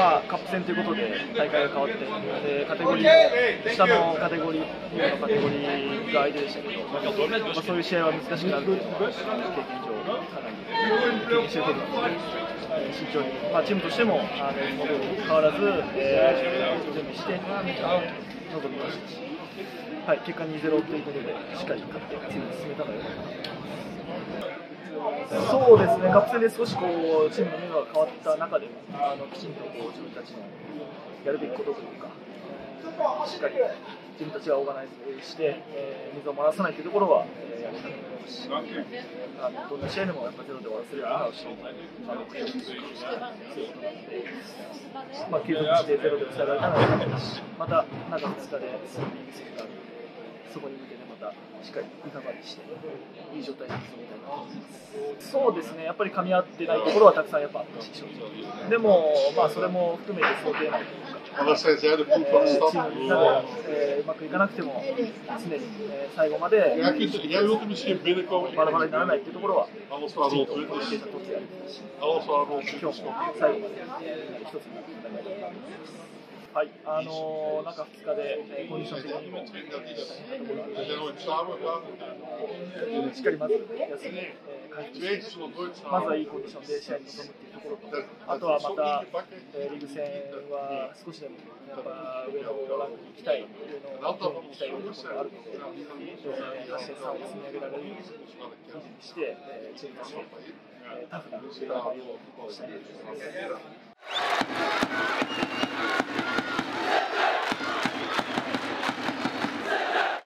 まあ、カップ戦ということで大会が変わってでカテゴリー下のカテゴリー2のカテゴリーが相手でしたけど、まあ、そういう試合は難しくなるというのは経験上かなり経験していることなので、え慎重に、まあ、チームとしてもあの変わらず、えー準備して臨みましたし、はい、結果2-0ということでしっかり勝って次に進めたのでよかったなと。そうですね、カップ戦で少しこうチームの目が変わった中でも、あのきちんとこう自分たちのやるべきことというか、しっかり自分たちがオーガナイズして、えー水を漏らさないというところは、えーやりたいと思います。し、あのどんな試合でもやっぱゼロで終わらせるようなをして、あの目標にするそういうことなので、まあ、継続してゼロで抑えられたら良かったですし、また中2日でスリービースがある。ので、そこに向けてまたしっかりリカバリーして、いい状態に進みたいなと思います。そうですね、やっぱり噛み合ってないところはたくさんやっぱあったし、でも、まあ、それも含めて想定内というか、えーチ.ームみんなで、えーうまくいかなくても、常に、えー最後まで er. バラバラにならないっていうところは、きちんと日も最後まで、えー一つになっていただと思います。はい、あのー、中2日で、えーコンディション的にも.しっかりまず休んで、えまずはいいコンディションで試合に臨むっていうところと、あとはまた、えーリーグ戦は少しでもやっぱ上のランクに行きたい、上の方に行きたいというところがあるので、えー、勝ち点3を積み上げられるようにして、えーチームとして、えータフな戦いをしたいと思います。